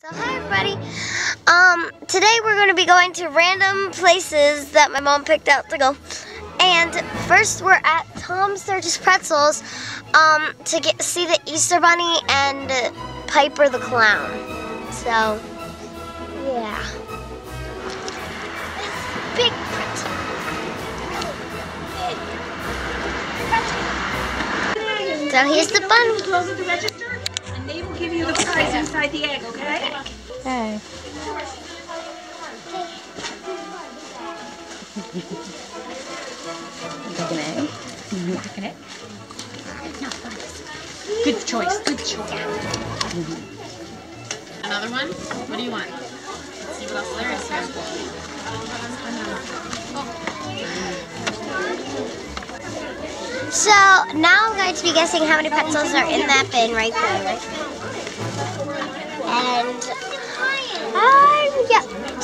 So hi everybody. Um, today we're going to be going to random places that my mom picked out to go. And first we're at Tom Sturgis Pretzels um, to get see the Easter Bunny and Piper the Clown. So, yeah. Big pretzel. So here's the bunny. Close at the register, and they will give you the prize inside the egg, okay? Hey. Good choice, good choice. Another one? What do you want? Let's see what else there is here. So now I'm going to be guessing how many pretzels are in that bin right there.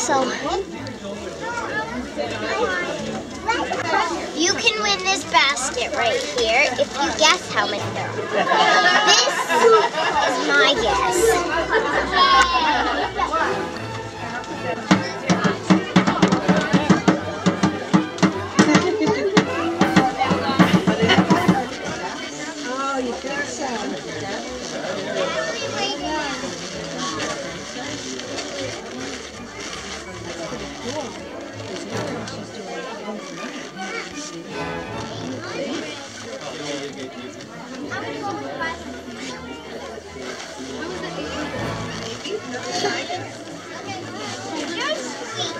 So you can win this basket right here if you guess how many there are. This is my guess.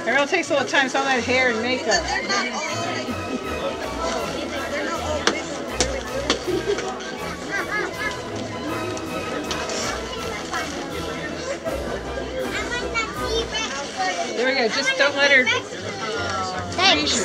Ariel takes a little time, some all that hair and makeup. There we go. Just don't let her Thanks.